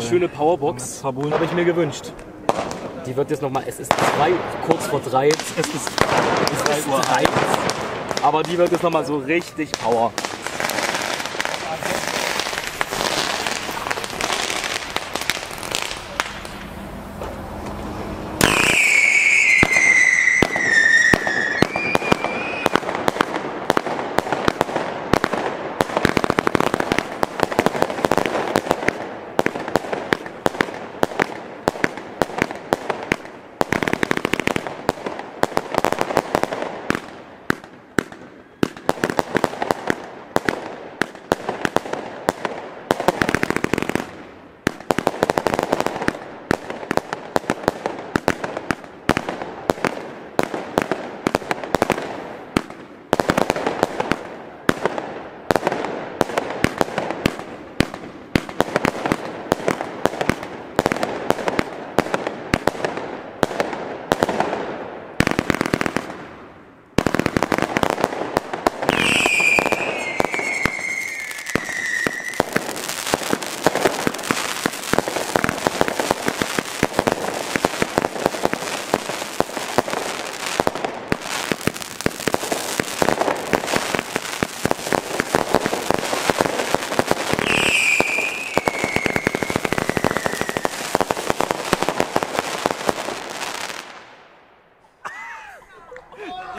schöne Powerbox. Verbunden. Habe ich mir gewünscht. Die wird jetzt nochmal, es ist zwei, kurz vor drei. Es ist Es ist drei. Aber die wird jetzt nochmal so richtig Power.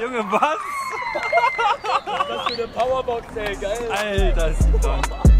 Junge, was? Was für eine Powerbox, ey, geil. Alter, ist das